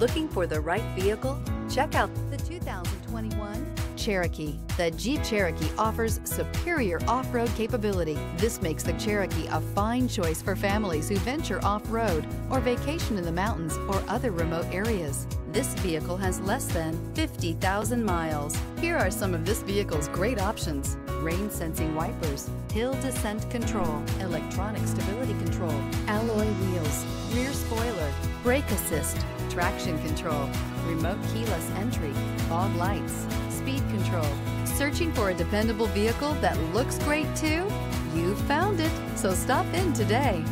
Looking for the right vehicle? Check out the 2021 Cherokee. The Jeep Cherokee offers superior off-road capability. This makes the Cherokee a fine choice for families who venture off-road or vacation in the mountains or other remote areas. This vehicle has less than 50,000 miles. Here are some of this vehicle's great options. Rain sensing wipers, hill descent control, electronic stability brake assist, traction control, remote keyless entry, fog lights, speed control. Searching for a dependable vehicle that looks great too? You found it, so stop in today.